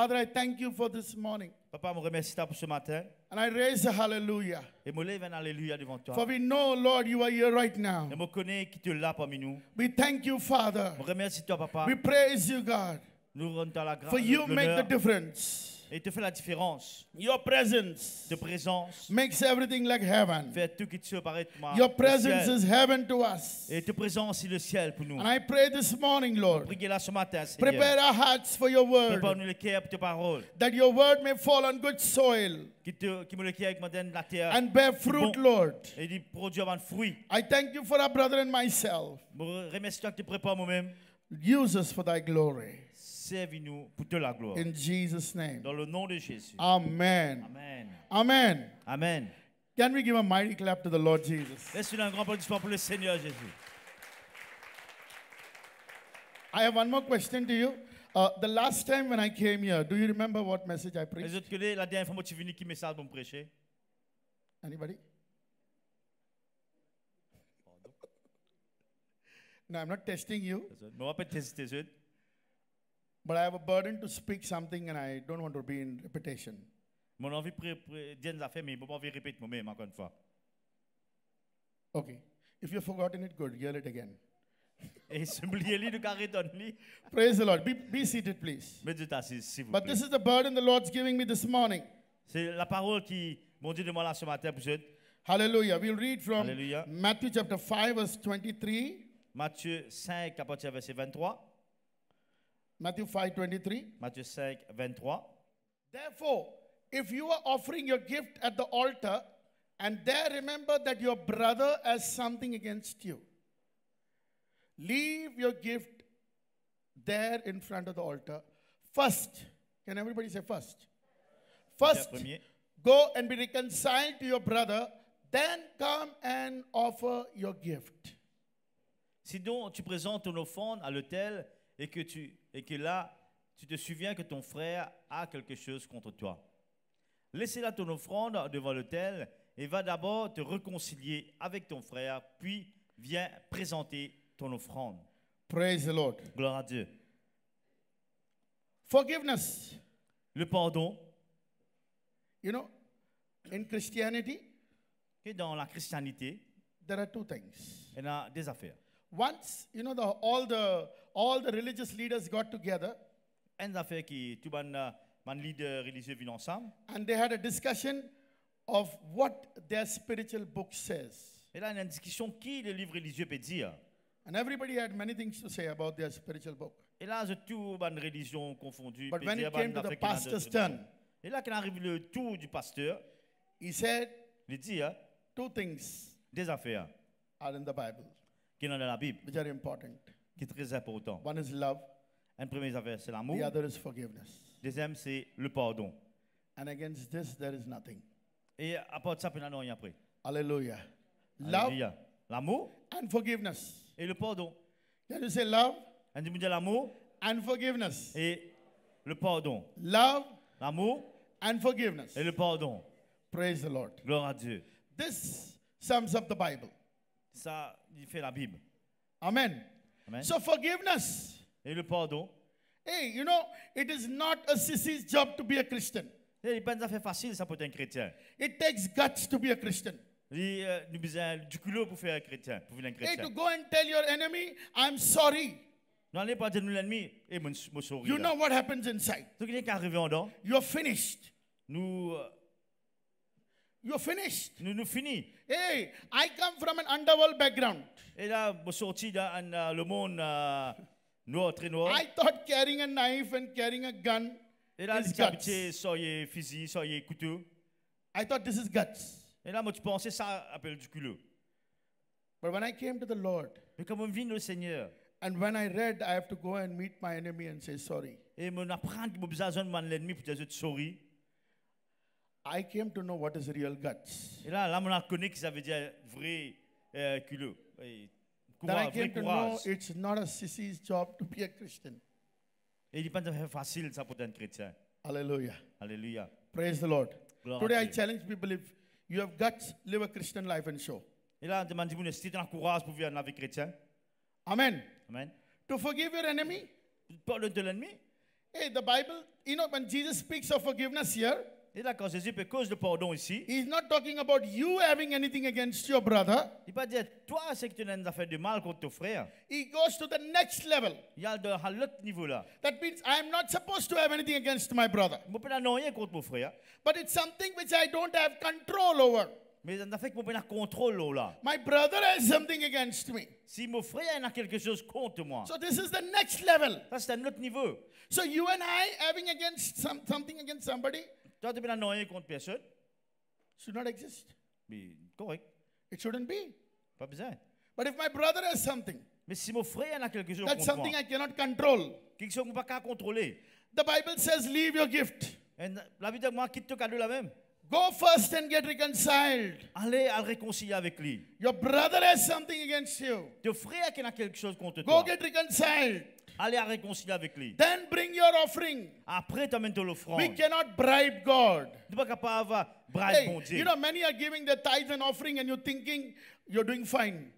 Father, I thank you for this morning. Papa, je remercie pour ce matin. And I raise a hallelujah. Et je lève un alléluia devant toi. For we know, Lord, you are here right now. Et je connais qui te là parmi nous. We thank you, Father. Je remercie toi, Papa. We praise you, God. Nous rendons la grâce. For you make the difference. Et te fait la différence. Your presence De présence. makes everything like heaven. Fait tout qui te paraît comme Your le presence ciel. is heaven to us. Et te présence c'est le ciel pour nous. And I pray this morning, Lord, Priez là ce matin, Seigneur. prepare our hearts for your word, Prépare-nous le cœur pour tes paroles. that your word may fall on good soil Qui, te, qui me le cœur avec moderne de la terre. and bear fruit, Bon. Lord. Et produire un fruit. I thank you for our brother and myself. Je remercie toi que tu prépares moi-même. Use us for thy glory. Servis-nous pour te la gloire. In Jesus' name. Dans le nom de Jésus. Amen. Amen. Amen. Amen. Can we give a mighty clap to the Lord Jesus? Laisse-nous un grand applaudissement pour le Seigneur Jésus. I have one more question to you. Uh, the last time when I came here, do you remember what message I preached? autres collègues, la dernière fois que tu es venu, qui message pour me prêcher Anybody? No, I'm not testing you, Je ne vais pas tester but I have a burden to speak something and I don't want to be in repetition. Mon envie de dire des affaires, mais je pas envie de répéter moi-même encore une fois. Okay. If you've forgotten it, good. Hear it again. Et si vous oubliez de carré donner, Praise the Lord. Be, be seated, please. mettez assis, s'il vous But plaît. this is the burden the Lord's giving me this morning. C'est la parole qui, mon Dieu, demande là ce matin pour vous. Hallelujah. We'll read from Hallelujah. Matthew chapter 5, verse 23. Matthieu 5, à partir verset 23. Matthew 5, 23. Matthieu 5, 23. Therefore, if you are offering your gift at the altar, and there remember that your brother has something against you, leave your gift there in front of the altar. First, can everybody say first? First, go and be reconciled to your brother, then come and offer your gift. Si donc tu présentes ton offrande à l'autel et que tu et que là tu te souviens que ton frère a quelque chose contre toi, laissez là ton offrande devant l'autel et va d'abord te réconcilier avec ton frère, puis viens présenter ton offrande. Praise the Lord. Gloire à Dieu. Forgiveness. Le pardon, You know, in Christianity, et dans la christianité, there are two things. il y a des affaires. Once, you know, the, all, the, all the religious leaders got together Une affaire qui tout ban euh, ban leader religieux viennent ensemble. and they had a discussion of what their spiritual book says. Et là, il y a une discussion qui le livre religieux peut dire. And everybody had many things to say about their spiritual book. Et là, tout ban religion confondue. But when it came to the affaire qui n'a pastor's turn, Et là, quand arrive le tour du pasteur, he said il dit two things des affaires are in the Bible qui sont dans la Bible, which are important. qui sont très importantes. One is love, Une première affaire, c'est l'amour. the other is forgiveness. Deuxième, c'est le pardon. And against this, there is nothing. Et à part de ça, il n'y a rien après. Hallelujah. Love Alléluia. L'amour and forgiveness. et le pardon. Can you say love On dit l'amour and forgiveness? et le pardon. Love L'amour and forgiveness. et le pardon. Praise the Lord. Gloire à Dieu. This sums up the Bible. Ça, il fait la Bible. Amen. Amen. So, forgiveness. Et le pardon. Hey, you know, it is not a sissy's job to be a Christian. Il n'est pas une affaire facile, ça, pour être un chrétien. It takes guts to be a Christian. Il euh, nous besoin du culot pour faire un chrétien, pour devenir un Hey, chrétien. to go and tell your enemy, I'm sorry. N'allons pas dire l'ennemi, et mon mon. You know what happens inside. Donc, il est arrivé en dedans. You're finished. Nous, euh, You're finished. nous, nous finis. Hey, I come from an underworld background. Et là, je sorti dans euh, le monde euh, noir, très noir. I thought carrying a knife and carrying a gun eh, Et là, is guts. soyez fusil, soyez couteau. I thought this is guts. Et là, moi, tu pensais ça appelle du culot. But when I came to the Lord, Mais comme on vit le Seigneur, and when I read, I have to go and meet my enemy and say sorry. et mon apprendre mon besoin de l'ennemi pour dire sorry. I came to know what is real guts. Et là, là, on a connu que ça veut dire vrai euh, culot. Then I came to know it's not a sissy's job to be a Christian. Et il tout à fait facile, ça, pour être chrétien. Hallelujah. Alléluia. Praise the Lord. Gloire Today I challenge people if you have guts, live a Christian life and show. Et là, on demande vous si tu as courage pour vivre avec chrétien. Amen. Amen. To forgive your enemy, Pardonne de l'ennemi. Hey, the Bible, you know, when Jesus speaks of forgiveness here, Et là, quand Jésus cause de pardon ici, he's not talking about you having anything against your brother. il va dire, toi, c'est que tu n'as pas fait de mal contre ton frère. He goes to the next level. Il y a à l'autre niveau là. That means I'm not supposed to have anything against my brother. Peux pas rien contre mon frère. But it's something which I don't have control over. Mais ça fait que pas contrôle là. My brother has something against me. Si mon frère a quelque chose contre moi, So this is the next level. ça c'est un autre niveau. So you and I having against some, something against somebody Toi, tu pas rien contre personne. should not exist. Mais correct, It shouldn't be. pas besoin. But if my brother has something, Mais si mon frère a quelque chose that's contre something moi, I cannot control. quelque chose que je ne peux pas contrôler. The Bible says, leave your gift. Et La Bible dit, moi, quitte ton cadeau là même. Go first and get reconciled. Allez à réconcilier avec lui. Your brother has something against you. Ton frère qui a quelque chose contre Go toi, get reconciled. Allez à réconcilier avec lui. Then bring your offering. Après, tu amènes ton offrande. We cannot bribe God. Tu pas capable d'avoir bribe Hey, bon Dieu. you know, many are giving their tithes and offering, and you're thinking you're doing fine.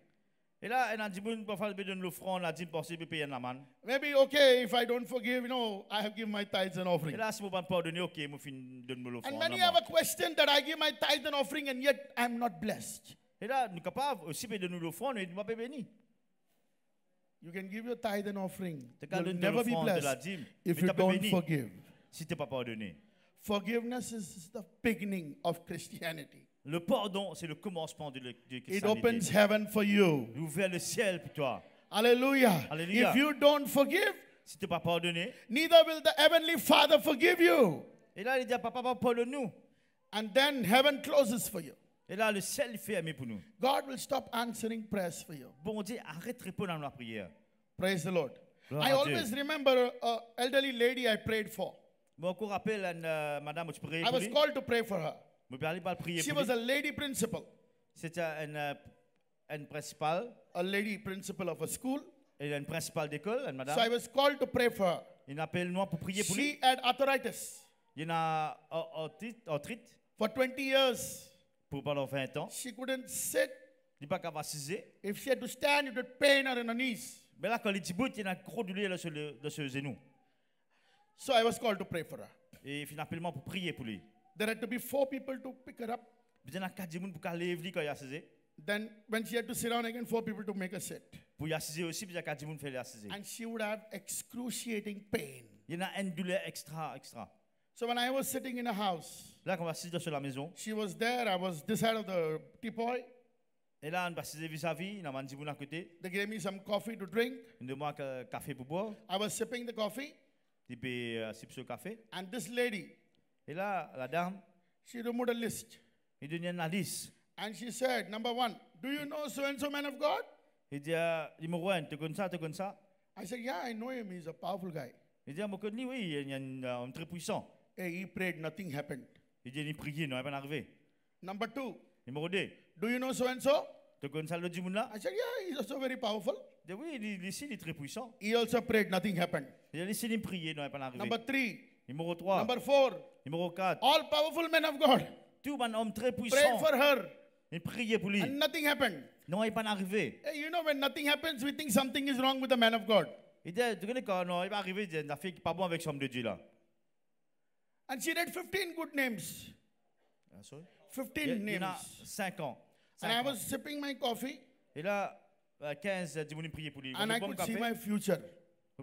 Et là, elle a dit, bon, pour faire donner l'offrande, elle a dit, essayer de payer la manne. Maybe, okay, if I don't forgive, you know, I have given my tithes and Et offering. là, si je ne peux pas pardonner, ok, je fin donne And l'offrande. many là, have a question that I give my tithes and offering, and yet I'm not blessed. Et là, nous capables aussi de donner l'offrande, mais nous pas bénis. You can give your tithe and offering. Tu You'll never be l'offrande de la blessed dîme, if you don't béni forgive. si tu n'es pas pardonné. Forgiveness is the beginning of Christianity. Le pardon, c'est le commencement de la de It Christianité. opens heaven for you. Il ouvre le ciel pour toi. Hallelujah. Hallelujah. If you don't forgive, Si tu n'es pas pardonné, neither will the heavenly Father forgive you. et là, il dit, papa, papa, pardonne-nous. And then heaven closes for you. Et là, le ciel fait aimer pour nous. God will stop answering prayers for you. Bon Dieu, arrête de répondre à la prière. Praise the Lord. Gloire I always remember an elderly lady I prayed for. Bon, encore rappelle une, euh, madame, tu peux prier I pour was lui? called to pray for her. Je peux aller pas prier She pour was lui? a lady principal, C'était une, euh, une principale, a lady principal of a school. et une principale d'école, une So I madame. was called to pray for her. Il appelle nous pour prier pour lui? She had arthritis. Il y en a en titre For 20 years, pour pendant 20 ans. she couldn't sit. Il pas capable d'assiser. If she had to stand, it would pain her in her knees. Mais là, quand il dit il y a gros douleur sur le genou. So I was called to pray for her. Et finalement, pour prier pour lui. There had to be four people to pick her up. Il y a quatre personnes pour qu'elle lève lui quand il a assisé. Then, when she had to sit down again, four people to make her sit. Pour y assiser aussi, il y a quatre personnes pour faire assiser. And she would have excruciating pain. Il y a une douleur extra, extra. So when I was sitting in a house, Là, quand on sur la maison, she was there. I was this side of the teapot. et là, on vis-à-vis, il y a un petit à côté. They gave me some coffee to drink. Un café pour boire. I was sipping the coffee. Euh, ce café. And this lady, Et là, la dame, she removed a list. il liste. And she said, Number one, do you know so and so man of God? Il dit, euh, numéro un, tu connais ça, tu connais ça I said, Yeah, I know him. He's a powerful guy. Il dit, ah, moi, connais, oui, il a un euh, très puissant. He prayed, nothing happened. Il dit, il prié, non, n'est pas arrivé. Number two, Numéro deux, do you know so and so? tu connais ça, le là I said, Yeah, he's also very powerful. Dit, oui, il, ici, il est très puissant. He also prayed, nothing happened. Il a laissé il prier, non, n'est pas arrivé. Number three, Numéro 3, number four, numéro 4, all powerful men of God tout un homme très prayed puissant. for her, Il priait pour lui. and nothing happened. Non, il n'est pas arrivé. Hey, you know, when nothing happens, we think something is wrong with the man of God. Il dit, tu connais quand non, il va arriver, il il a fait pas bon avec l'homme de Dieu là. And she read 15 good names. Ah, sorry? 15 Il, il names. a 5 ans. And Cinq I was sipping my coffee, Et là, euh, 15, euh, dis moi prier pour lui. and I could see my future.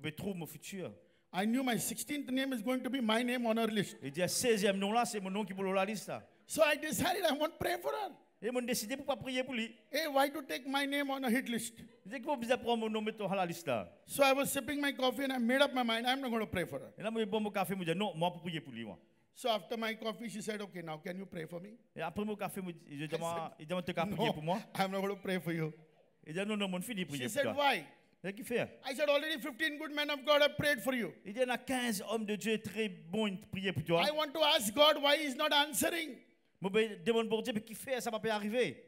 je trouve mon futur. I knew my 16th name is going to be my name on her list. Il dit, 16e nom là, c'est mon nom qui est pour la liste. So I decided I want to pray for her. Et mon décidé pour pas prier pour lui. Hey, why to take my name on a hit list? Il qu'il faut bien prendre mon nom à la liste là. So I was sipping my coffee and I made up my mind I'm not going to pray for her. Et là, moi, bois mon café, je dis, non, moi, pour prier pour lui. Moi. So after my coffee, she said, Okay, now can you pray for me? Et après mon café, je dis, il dit, moi, il tu as prier No, pour moi. I'm not going to pray for you. Il dit, non, non, mon fils, il prie She said. Why? Il dit, qu'il fait I said, Already 15 good men of God have prayed for you. Il il y en a 15 hommes de Dieu très bons qui pour toi. I want to ask God why He's not answering. Je demande pour Dieu, mais qui fait ça va pas arriver.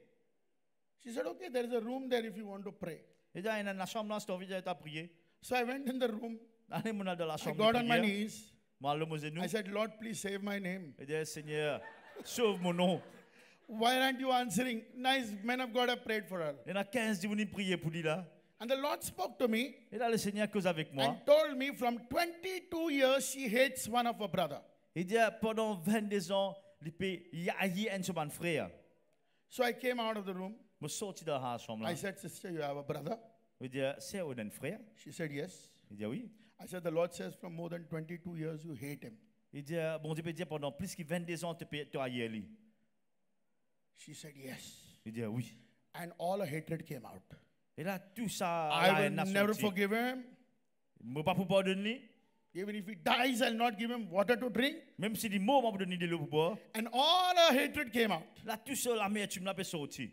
She said, Okay, there is a room there if you want to pray. Il dit, il y a la chambre là, si tu as envie de prier. So I went in the room. Allez, mon dans la I chambre. got de on my knees. I said, Lord, please save my name. Il dit, Seigneur, sauve mon nom. Why aren't you answering? Nice men of God have prayed for her. Il y en a 15 qui vont prier pour lui là. And the Lord spoke to me Et là, le Seigneur cause avec moi. and told me from 22 years she hates one of her brother. Il dit, pendant 22 ans, il peut y haïr un de. So I came out of the room. Je suis sorti de la. I said, Sister, you have a brother? Dit, c'est un frère. She said, Yes. Dit, oui. I said, The Lord says, from more than 22 years you hate him. Ah, bon Dieu peut dire, pendant plus que 22 ans, tu peux te haïr lui. She said, Yes. Dit, oui. And all her hatred came out. Et là, tout ça, I will never forgive him. Je ne peux pas pour pardonner. Even if he dies, I'll not give him water to drink. Même si des mots m'ont donné de l'eau pour boire. And all her hatred came out. Là, tout ça, la mer, tu me l'as sorti.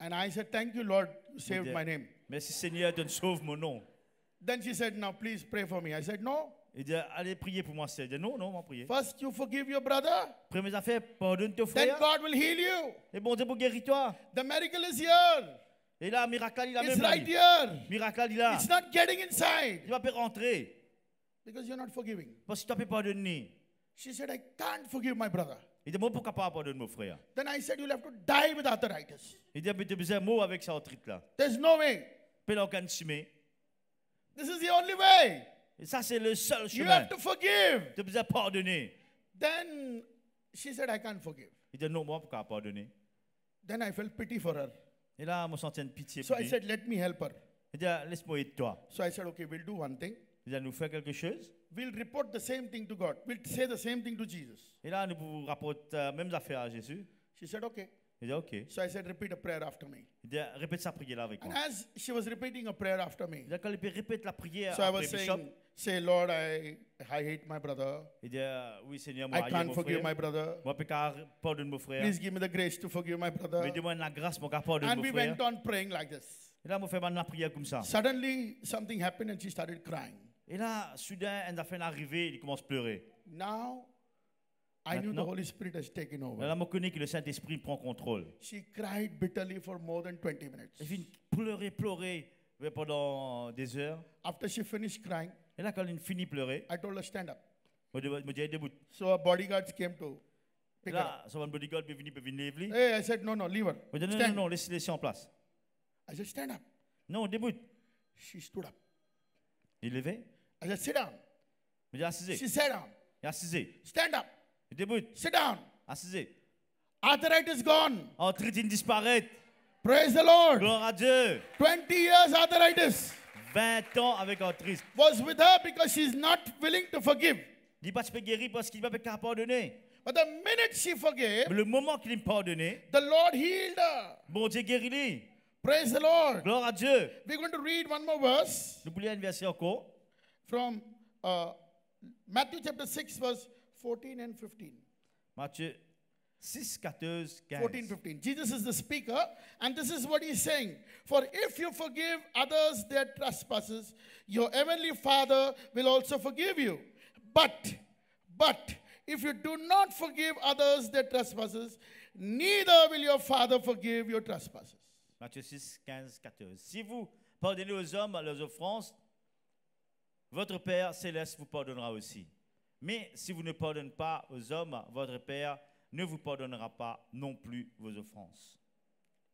And I said, Thank you, Lord, you saved my name. Merci Seigneur, tu sauve mon nom. Then she said, Now please pray for me. I said, No. Il dit, allez prier pour moi, Seigneur. Il dit, non, non, on va prier. First, you forgive your brother, Première affaire, pardonne ton then frère. God will heal you. Et bon Dieu pour guérir toi. The miracle is here. Et là, miracle, il a It's même là. right here. Miracle, il a. It's not getting inside Il va pas rentrer. because you're not forgiving. Parce que tu n'as pas pardonné. She said, I can't forgive my brother. Il dit, moi, pourquoi pas pardonner mon frère? Then I said, You'll have to die with arthritis. Il dit, mais tu besoin mots avec ça, autre là. There's no way. On can chimer. This is the only way. Et ça, c'est le seul You chemin. have to forgive. Tu besoin pardonner. Then she said, I can't forgive. Il dit, non, moi, pourquoi pas pardonner? Then I felt pity for her. Et là, je me une pitié So I said, Let me help her. Ah, laisse-moi aider toi. So I said, Okay, we'll do one thing. Il dit, nous faire quelque chose. We'll report the same thing to God. We'll say the same thing to Jesus. Et là, nous vous rapportons euh, même affaires à Jésus. She said, Okay. Il dit, OK. So I said, Repeat a prayer after me. Il dit, répète sa prière là avec And as she was repeating a prayer after me, Il dit, quand il peut répéter la prière so I was après Bishop, saying, Say, Lord, I, I hate my brother. il dit, oui, Seigneur, moi, I can't forgive my frère. brother. Moi, je peux pas pardonner mon frère. Please give me the grace to forgive my Mais brother. la grâce, mon pardonne And we frère. went on praying like this. Et là, ma comme ça. Suddenly, something happened and she started crying. Et là, soudain, il commence à pleurer. Now, I knew the Holy Spirit has taken over. là, je connais que le Saint-Esprit prend contrôle. She cried bitterly for more than 20 minutes. Il finit pleurer, pleurer pendant des heures. After she finished crying, Et là, quand il finit de pleurer, I told her, stand up. je me dis, debout. So our bodyguards came to pick her up. là, son bodyguard lever. lui. Hey, I said, no, no, leave her. Je dis, non, non, non, laisse laisse en place. I said, stand up. Non, debout. She stood up. Il levé? I said, sit down. Je dis, assisez. She sat down. Il assisez. Stand up. Il debout. Sit down. Assisez. Arthritis gone. Arthrite disparaît. Praise the Lord. Gloire à Dieu. 20 years arthritis 20 ans avec arthrite. was with her because she's not willing to forgive. Il pas guérir parce qu'il va pas pardonner. But the minute she forgave, le moment qu'il me pardonné, the Lord healed her. bon Dieu guérit. Praise the Lord. Gloire à Dieu. We're going to read one more verse Nous voulons un verset encore. from uh, Matthew chapter 6, verse 14 and 15. Matthieu 6, 14, 15. 14, 15. Jesus is the speaker, and this is what he's saying. For if you forgive others their trespasses, your heavenly Father will also forgive you. But, but, if you do not forgive others their trespasses, neither will your Father forgive your trespasses. Matthieu 6, 15, 14. Si vous pardonnez aux hommes leurs offenses, votre Père céleste vous pardonnera aussi. Mais si vous ne pardonnez pas aux hommes, votre Père ne vous pardonnera pas non plus vos offenses.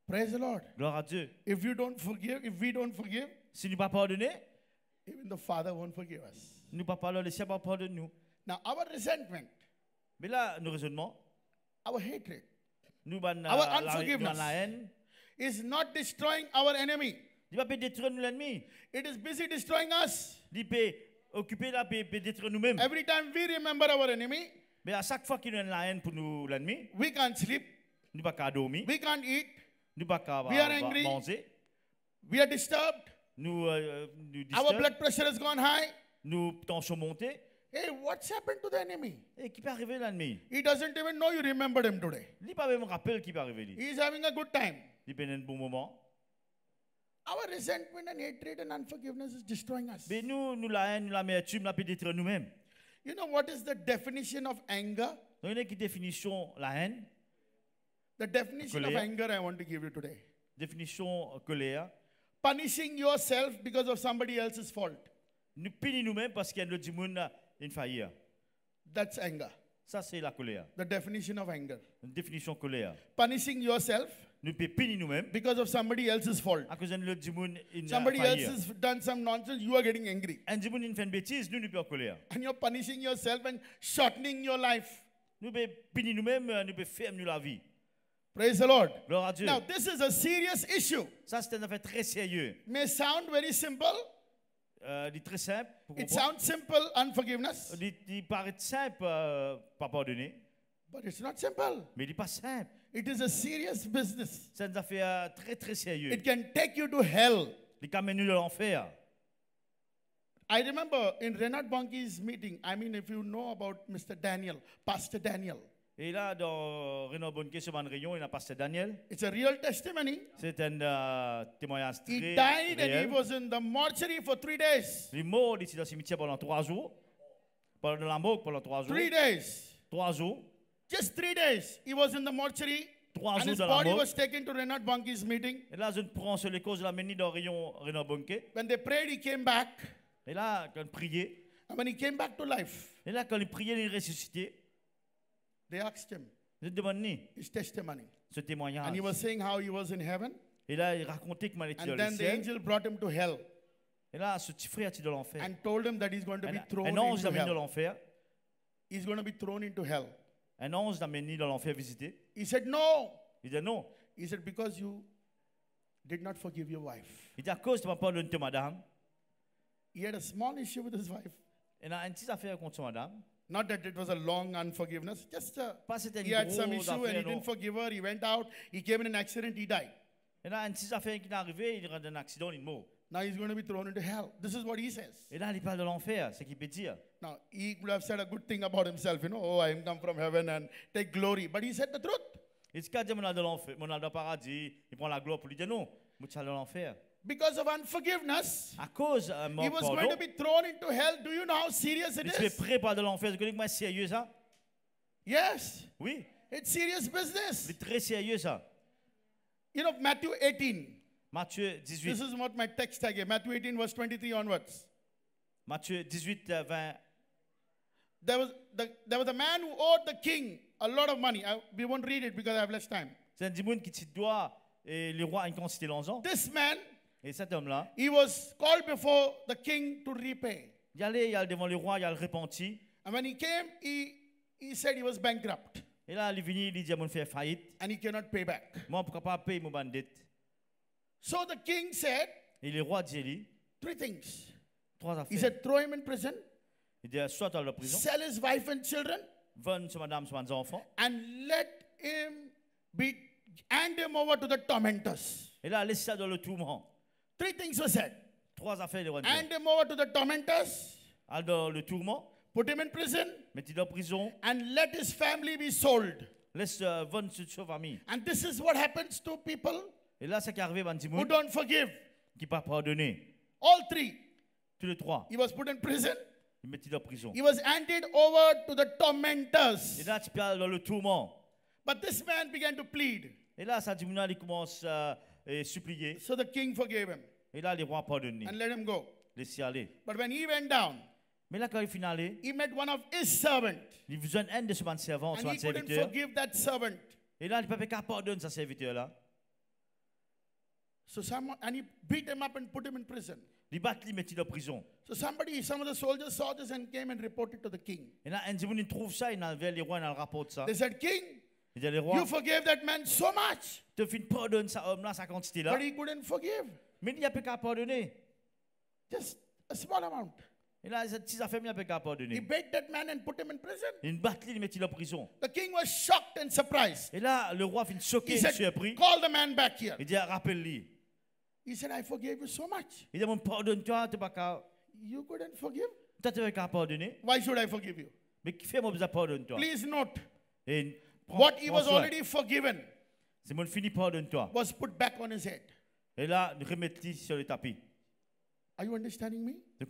Praise the Lord. Gloire à Dieu. If you don't forgive, if we don't forgive, Si nous ne pas pardonner, even the Father won't forgive us. nous pas parler, le ciel va pardonner nous. Now, our resentment, Mais là, nos raisonnements, our hatred, nous la, Our la- unforgiveness. la haine. is not destroying our enemy. Il va pas détruire nous l'ennemi. It is busy destroying us. Il peut occuper peut, peut détruire nous-mêmes. Every time we remember our enemy, Mais à chaque fois qu'il y a la haine pour nous, l'ennemi, we can't sleep, nous ne pas qu'à dormir, we can't eat, nous pas qu'à We are va- angry. manger, we are disturbed, nous, euh, nous our disturbe, blood pressure has gone high. nous tension montée. Hey, what's happened to the enemy? Et qui peut arriver l'ennemi? He doesn't even know you remembered him today. Il pas même rappel qui peut arriver. lui. He is having a good time. Il peut un bon moment. Our resentment and hatred and unforgiveness is destroying us. Mais nous, nous la haine, nous l'amertume, la nous-mêmes. You know what is the definition of anger? Donc, il y a qui définition la haine, The definition of anger I want to give you today. définition euh, colère. Punishing yourself because of somebody else's fault. Nous punissons nous-mêmes parce qu'il y a l'autre monde a une faillite. That's anger. Ça, c'est la colère. The definition of anger. Une définition colère. Punishing yourself nous pouvons punir nous-mêmes because of somebody else's fault. cause d'un autre du monde in Somebody else has done some nonsense, you are getting angry. Un du monde il fait une bêtise, nous nous pouvons en colère. And you're punishing yourself and shortening your life. Nous pouvons punir nous-mêmes, nous pouvons faire nous la vie. Praise the Lord. Gloire à Dieu. Now, this is a serious issue. Ça, c'est une affaire très sérieux. May sound very simple. Euh, il très simple. It sounds simple, unforgiveness, Il, il paraît simple, euh, pas pardonner, but it's not simple. mais il n'est pas simple. It is a serious business. C'est une affaire euh, très très sérieux. It can take you to hell. Il nous de l'enfer. I remember in Reinhard Bonnke's meeting, I mean, if you know about Mr. Daniel, Pastor Daniel, Et là, dans Renaud Bonnequet, sur réunion, il a pasteur Daniel. it's a real testimony. C'est un euh, témoignage He très died and he was in the mortuary for three days. Il est mort ici dans le cimetière pendant trois jours. Pendant la mort pendant trois jours. Three days. Trois jours. Just three days. He was in the mortuary Trois and his body was taken to Reinhard Bonnke's meeting. Et là, je prends sur les causes de la menue dans Rayon Renaud Bonnequet. When they prayed, he came back. Et là, quand il priait, And when he came back to life, et là, quand il priait, il ressuscitait. they asked him Je demande his testimony. ce témoignage. And he was saying how he was in heaven. Et là, il racontait comment il était And dans le ciel. And then the angel brought him to hell Et là, ce petit frère était dans l'enfer. and told him that he's going to be thrown un ange into l'amène dans hell. l'enfer. He's going to be thrown into hell. Un ange l'amène dans l'enfer visiter. He said, No. Il dit non. He said, Because you did not forgive your wife. Il dit à cause de ma part de ta madame. He had a small issue with his wife. Il a une petite affaire contre sa madame. Not that it was a long unforgiveness, just a, Pas he had some issue and he didn't forgive her. He went out, he came in an accident, he died. Il a une petite affaire qui est arrivée, il a un accident, il. Now he's going to be thrown into hell. This is what he says. Et là, il parle de l'enfer, c'est ce qu'il peut dire. Now, he could have said a good thing about himself, you know, oh, I am come from heaven and take glory. But he said the truth. Et ce qu'il a dit, mon a de l'enfer, mon a dans le paradis, il prend la gloire pour lui dire non, moi, tu as de l'enfer. Because of unforgiveness, À cause euh, he was going to be thrown into hell. Do you know how serious it is? mais tu es is? prêt par de l'enfer. Vous connaissez comment sérieux ça Yes, Oui, it's serious business. c'est très sérieux ça. You know, Matthew 18. Matthieu This is what my text I gave. Matthew 18, verse 23 onwards. Matthieu 18, euh, 20. There was, the, there was a man who owed the king a lot of money. I, we won't read it because I have less time. C'est un démon qui te doit, et le roi a une quantité d'argent. This man, Et cet homme-là, he was called before the king to repay. il allait, il allait devant le roi, il a le repenti. And when he came, he, he said he was bankrupt Et là, il est venu, il dit, mon faire faillite. and he cannot pay back. Moi, pourquoi pas payer mon bandit So the king said Et le roi dit, lui, three things. trois He affaires. said, throw him in prison, Il soit dans la prison, sell his wife and children, vendre sur madame, sur mes enfants. and let him be, hand him over to the tormentors. Et là, laisse ça dans le tourment. Three things were said. Trois affaires, roi. Hand him over to the tormentors, Allez dans le tourment, put him in prison, dans prison, and let his family be sold. laisse euh, vendre sa famille. And this is what happens to people Et là, c'est qui arrive à who don't forgive. qui pas pardonner. All three. Tous les trois, He was put in prison. Il met dans prison. He was handed over to the Et tormentors. là, tu parles dans le tourment. But this man began to plead. Et là, il commence à euh, supplier. So the king forgave him Et là, les rois pardonnent. and let him go. Laissez aller. But when he went down, Mais là, quand il finit aller, he met one of his servants. il a besoin d'un de ses servants, And son he couldn't forgive that servant. Et là, il ne peut pas pardonner sa serviteur-là. So someone and he beat him up and put him in prison. Dans prison. So somebody, some of the soldiers saw this and came and reported to the king. Et là, un ça, les rois, ça. They said, King, les rois, you forgave that man so much, tu fais pardonner ça homme-là, sa quantité-là. but he couldn't forgive. Mais il n'y a pas qu'à pardonner. Just a small amount. Et là, cette petite affaire, il n'y a pas qu'à He beat that man and put him in prison. Il bat, il met dans la prison. The king was shocked and surprised. Et là, le roi choqué, il surpris. Call the man back here. Il dit, rappelle-lui. He said, I forgave you so much. Mon pardonne-toi, tu You couldn't forgive? toi, tu n'as pas qu'à pardonner. Why should I forgive you? Mais fais-moi besoin pardonne-toi. Please note, Et what he was already forgiven C'est mon fini, pardonne-toi. was put back on his head. Et là, sur le tapis. Are you understanding me? Tu?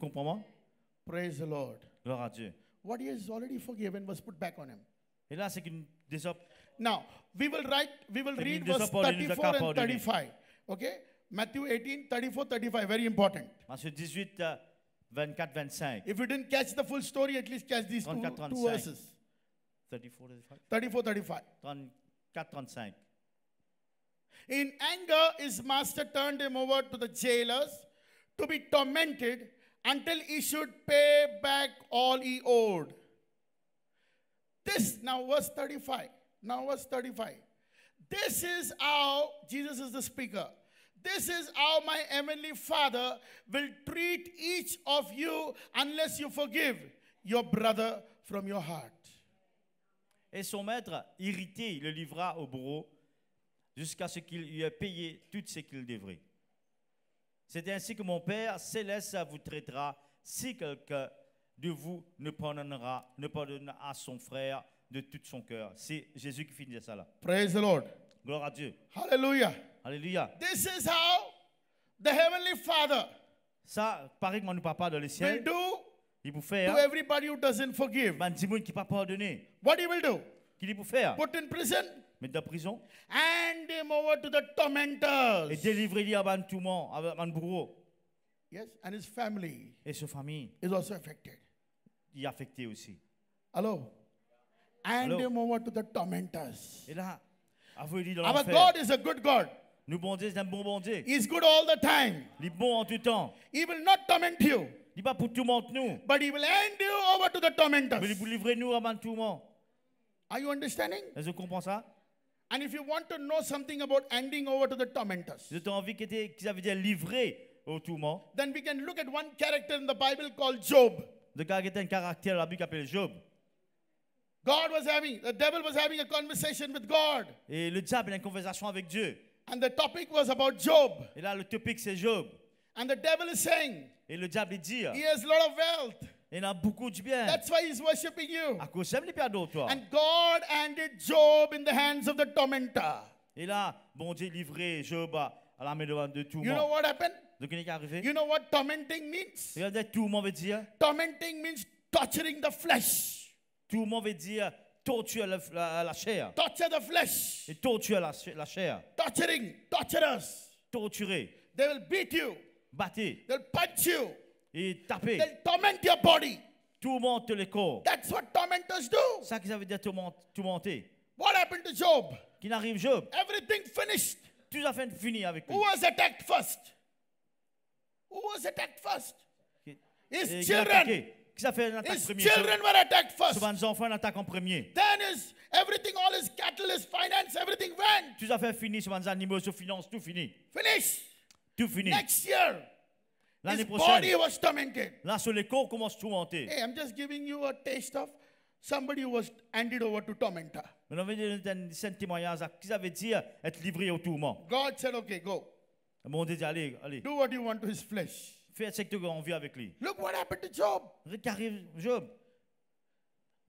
Praise the Lord. Gloire à Dieu. What he has already forgiven was put back on him. Et là, c'est qu'une des Now, we will write, we will read verse pardonné, nous a 34 and 35. Okay? Matthew 18, 34, 35. Very important. Matthieu 18, euh, 24, 25. If you didn't catch the full story, at least catch these two, 34, two 35. verses. 34, 35. 34, 35. 34, 35. In anger, his master turned him over to the jailers to be tormented until he should pay back all he owed. This, now verse 35. Now verse 35. This is how, Jesus is the speaker. This is how my heavenly Father will treat each of you unless you forgive your brother from your heart. Et son maître, irrité, le livra au bourreau jusqu'à ce qu'il lui ait payé tout ce qu'il devrait. C'est ainsi que mon Père céleste vous traitera si quelqu'un de vous ne pardonnera, ne pardonne à son frère de tout son cœur. C'est Jésus qui finit ça là. Praise the Lord. Gloire à Dieu. Hallelujah. Alléluia. This is how the Heavenly Father Ça, pareil que mon papa dans le will ciel, do il to everybody who doesn't forgive. moi qui pas pardonné. What he will do? Qui dit pour faire Put in prison, Mettre en prison hand him over to the et tormentors. à ban tout le monde, à ban bourreau. Yes, and his family Et sa famille, is also affected. il est affecté aussi. Hello? And Hello. him over to the tormentors. Et là, avouez-lui dans Our l'enfer. God is a good God. Nous, bon Dieu, c'est un bon bon Dieu. He's good all the time. Il est bon en tout temps. He will not torment you, Il pas pour monde, nous. but he will hand you over to the tormentors. Mais il vous livrez nous le. Are you understanding? Est-ce que vous comprenez ça? And if you want to know something about handing over to the tormentors, Vous avez envie que que ça veut dire livrer au monde. then we can look at one character in the Bible called Job. Le gars qui était un caractère, la Bible appelle Job. God was having, the devil was having a conversation with God. Et le diable a une conversation avec Dieu. And the topic was about Job. Et là, le topic, c'est Job. And the devil is saying, Et le diable il dit, he has a lot of wealth. il a beaucoup de bien. That's why he's worshiping you. À cause de ça, d'autres, toi? And God handed Job in the hands of the tormentor. Et là, bon Dieu livré Job à la main de, tout le You know what happened? Donc, il est arrivé? You know what tormenting means? Regardez, tout le monde veut dire, Tormenting means torturing the flesh. tout le monde veut dire torturer la, la- la chair. Torture the flesh. Et torturer la, la chair. Torturing, torturers. Torturer, They will beat you. battre They'll punch you. et taper. They'll torment your body. Tout le corps. That's what tormentors do. Ça qui ça veut dire tourment- tourmenter. What happened to Job? Qui n'arrive Job. Everything finished. Tout à fait fini avec lui. Who was attacked first? Who was attacked first? His children. Qui ça fait une attaque His premier? children were attacked first. Souvent, les enfants attaquent en premier. Then his everything, all his cattle, his finance, everything went. Tout à fait fini. Souvent, les animaux, sur finance, tout fini. Finish. Tout fini. Next year, L'année his prochaine, body was tormented. là, sur les corps, commence à tourmenter. Hey, I'm just giving you a taste of somebody who was handed over to tormentor. Mais on veut dire un un témoignage. Qui ça veut dire être livré au tourment? God said, okay, go. Mon Dieu dit, allez, allez. Do what you want to his flesh. Fais ce que tu as envie avec lui. Look what happened to Job. Regarde Job.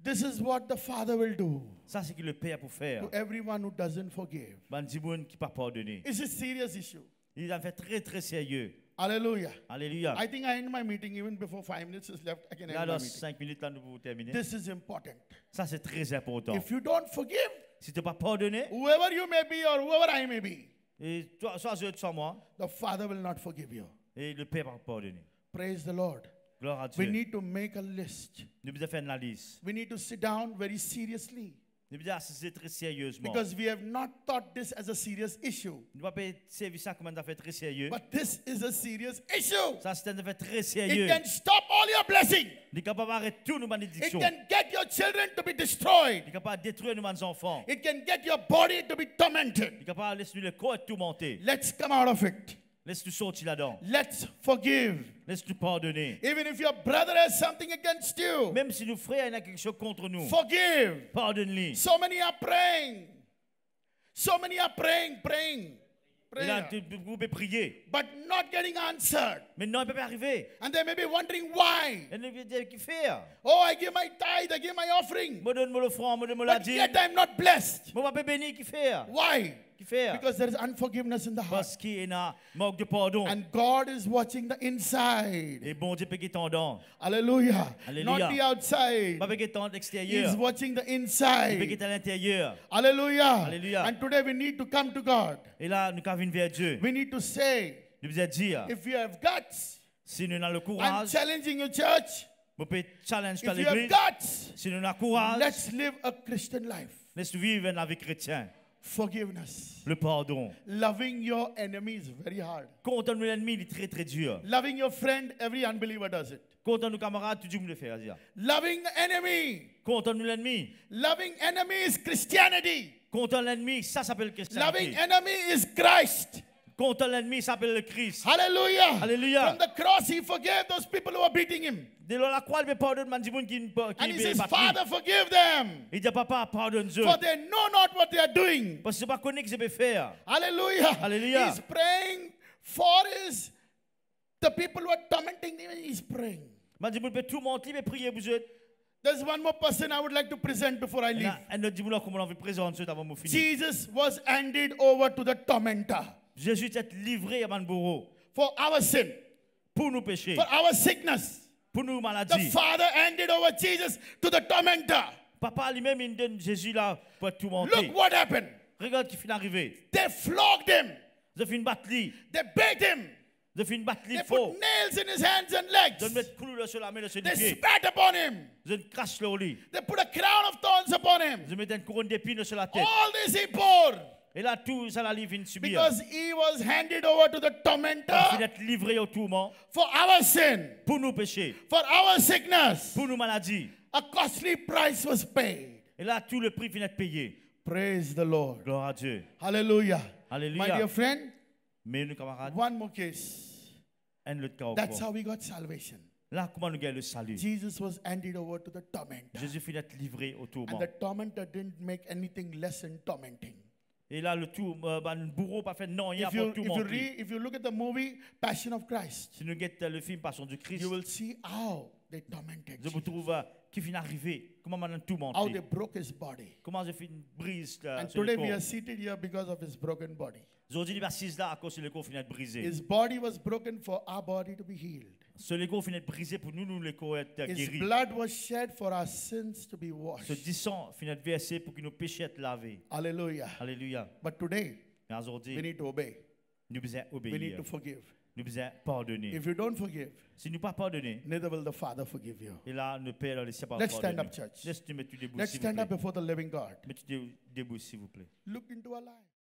This is what the Father will do Ça, c'est ce que le Père pour faire. to everyone who doesn't forgive. Ben, qui pas pardonner. It's a serious issue. Il a fait très, très sérieux. Hallelujah. Alléluia. I think I end my meeting even before five minutes is left. I can Là, end my meeting. cinq minutes, là, nous pouvons terminer. This is important. Ça, c'est très important. If you don't forgive, Si tu pas pardonné, whoever you may be or whoever I may be, et toi, soit je, soit moi, the Father will not forgive you. Et le Père va pardonner. Praise the Lord. Gloire à We need to make a list. Nous devons faire une liste. We need to sit down very seriously Nous devons assister très sérieusement. because we have not thought this as a serious issue. Nous ne pouvons pas servir ça comme un affaire très sérieux. But this is a serious issue. Ça, c'est un affaire très It can stop all your blessing. Il est capable d'arrêter toutes nos It can get your children to be destroyed. Il est capable de détruire nos enfants. It can get your body to be tormented. Il est capable de laisser le corps tourmenté. Let's come out of it. Laisse-nous sortir là-dedans. Let's forgive. Laisse-nous pardonner. Even if your brother has something against you, Même si nos frères a quelque chose contre nous, forgive. pardonne-les. So many are praying. So many are praying, praying, prayer, prier. but not getting answered. Mais non, peut pas arriver. And they may be wondering why. Oh, I give my tithe, I give my offering, Me donne-moi le franc, me donne-moi la but yet I'm not blessed. Moi, je ne béni qui fait? Why? Qui. Because there is unforgiveness in the heart. Parce qu'il y a un manque de pardon. And God is watching the inside. Et bon Dieu peut. Hallelujah. Not the outside. Pas peut à He's l'extérieur. watching the Il peut inside. à l'intérieur. Hallelujah. Hallelujah. And today we need to come to God. Et là, nous venons vers Dieu. We need to say, Nous devons dire, if you have guts, si nous avons le I'm courage, challenging you, church. nous pouvons challenge à If you have l'église. guts, Si nous avons le courage, let's live a Christian life. laisse-nous vivre une vie chrétienne. Forgiveness. le pardon. Loving your enemies very hard. Contre l'ennemi, il est très très dur. Loving your friend, every unbeliever does it. Nos camarades, dis le faire. dire. Loving the enemy. L'ennemi. Loving enemy is Christianity. Contre l'ennemi, ça s'appelle Loving enemy is Christ. Contre l'ennemi, s'appelle le Christ. Hallelujah. Hallelujah. From the cross, he forgave those people who were beating him. De la croix, il pardonne, man, dis moun qui And he says. Father, forgive them. Il dit, papa, pardonne-eux. For they know not what they are doing. Parce ne pas connais que je faire. Hallelujah. Hallelujah. He's praying for his the people who are tormenting him. He's praying. Man, dis moun, peut tout mentir, mais prier vous êtes. There's one more person I would like to present before I leave. Un autre dis moun, comment on veut présenter avant de finir. Jesus was handed over to the tormentor Jésus est livré à bourreau for our sin, pour nous pécher, for our sickness. pour The maladies. Father handed over Jesus to the tormentor. Papa lui-même, il donne Jésus là pour tout Look mentir. what happened. Regarde qui finit arrivé. They flogged him. Fais une batterie. They beat him. Fais une batterie They put nails in his hands and legs. mets clou sur la main, sur les They pieds. spat upon him. Je crache le lit. They put a crown of thorns upon him. Je mets une couronne d'épines sur la tête. All this he bore Et là, tout ça, la vient subir. because he was handed over to the Il tormentor est livré au tourment for our sin, pour nous pécher, for our sickness. pour nos maladies. A costly price was paid. Et là, tout le prix vient d'être payé. Praise the Lord. Gloire à Dieu. Hallelujah. Hallelujah. My dear friend, nos camarades, one more case. un autre cas That's how we got salvation. Là, comment nous gagnons le salut Jesus was handed over to the tormentor. Jésus livré au And the tormentor didn't make anything less than tormenting. Et là, le tour, euh, le bourreau pas fait non, il y a If you, tout if you mentir. read, if you look at the movie Passion of Christ, Si nous guettons le film Passion du Christ, you will see how they tormented je vous Jesus, trouve euh, qui finit arrivé. Comment maintenant tout how they broke his body. Comment je brise euh, And sur le today we corps are seated here because of his broken body. Aujourd'hui, il est assis là à cause que le corps finit. His body was broken for our body to be healed. Ce le corps finit brisé pour nous, nous, His blood was shed for our sins to be Ce washed. 10 sang finit d'être versé pour que nos péchés soient lavés. Alléluia. But today, Mais we aujourd'hui, need to obey. nous We need obéir. to forgive. Nous besoin pardonner. If you don't forgive, Si nous pas pardonner, neither will the Father forgive you. et là, le Père pas Let's stand up, church. Laisse-nous mettre debout, Let's stand up before the living God. Debout, s'il vous plaît. Look into our lives.